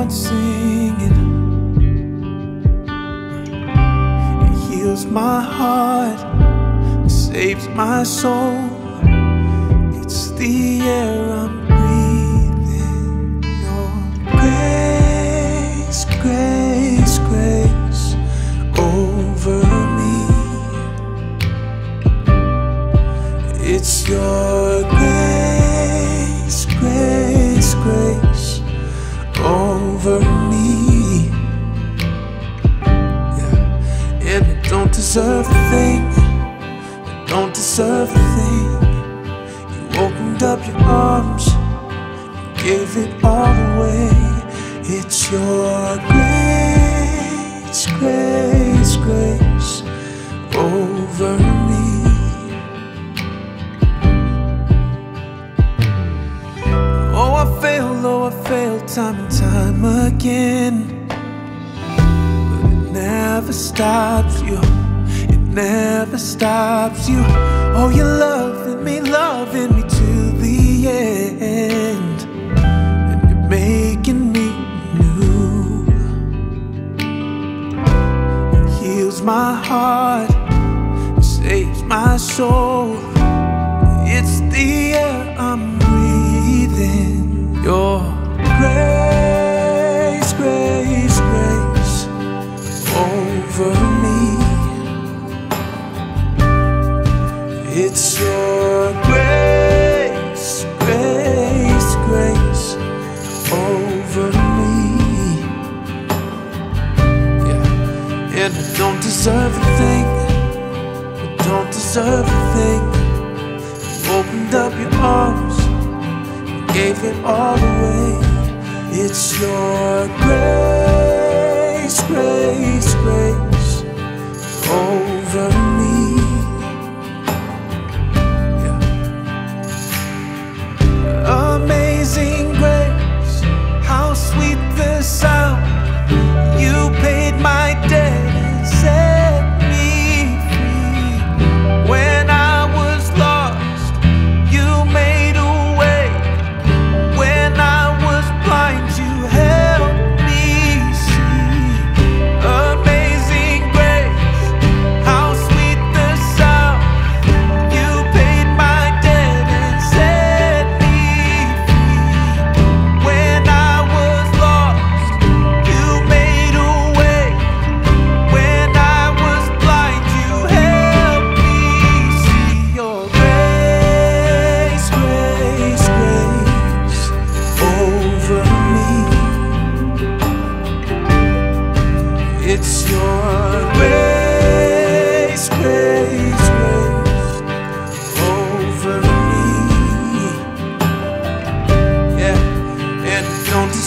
on singing. It heals my heart, saves my soul. It's the air I'm deserve a thing. I don't deserve a thing. You opened up your arms, you gave it all away. It's your grace, grace, grace over me. Oh, I fail, oh, I fail time and time again. But it never stops you, never stops you. Oh, you're loving me, loving me to the end. And you're making me new. It heals my heart, it saves my soul. It's the air I'm breathing. Your grace, grace, grace over me. It's your grace, grace, grace over me. Yeah, and I don't deserve a thing. I don't deserve a thing. You opened up your arms, you gave it all away. It's your grace, grace, grace over me.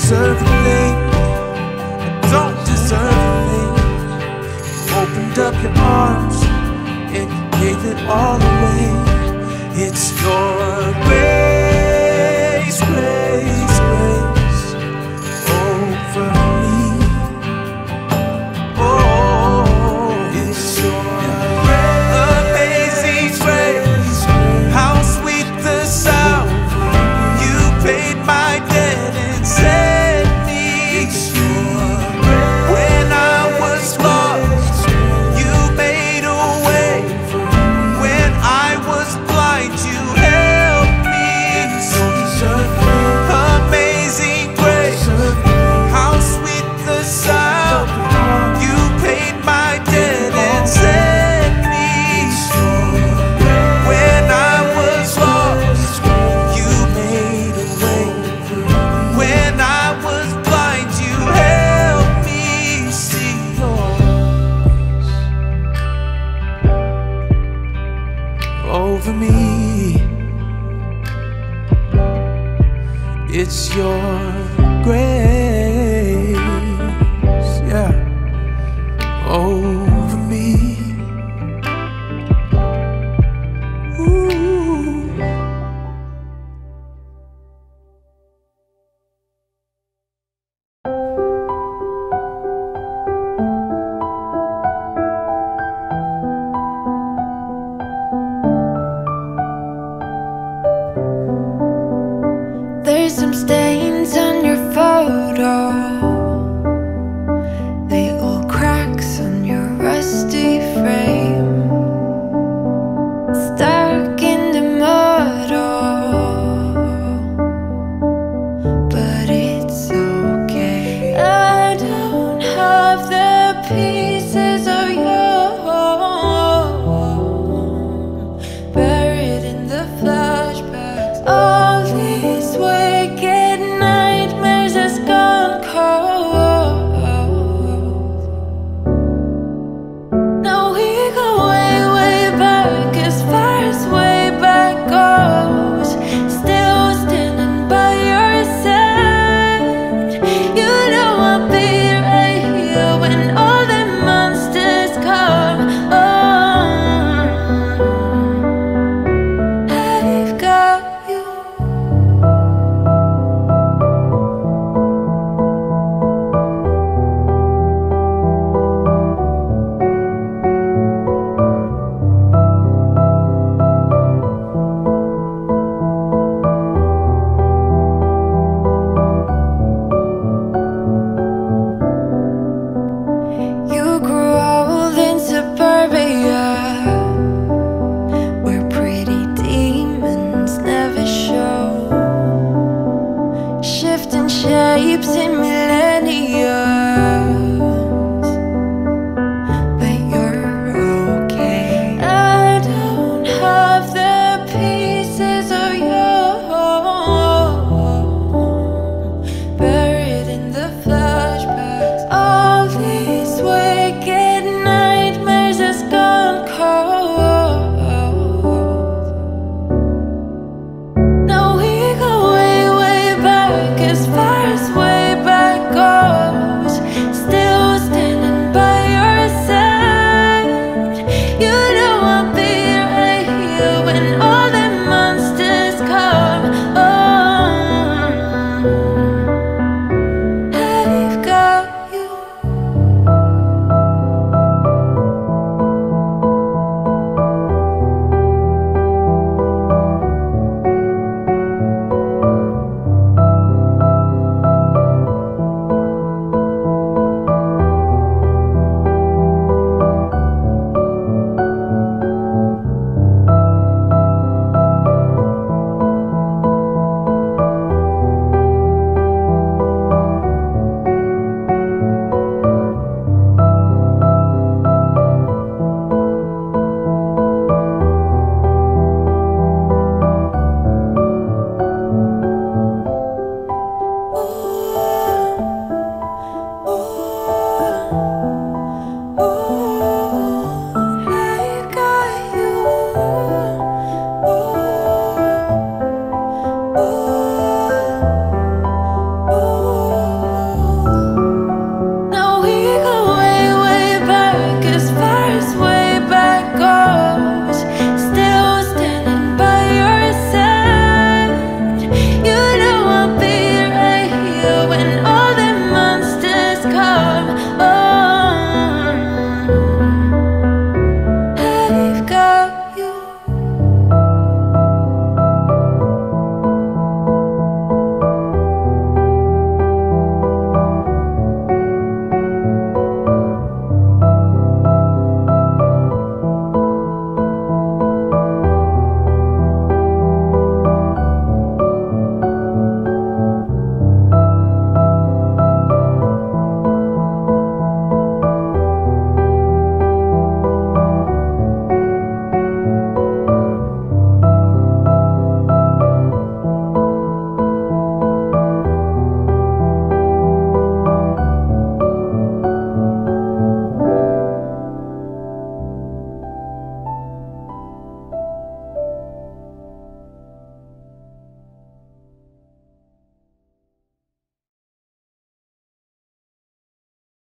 Deserve a thing. I don't deserve a thing. You opened up your arms and gave it all away. It's your It's your grace,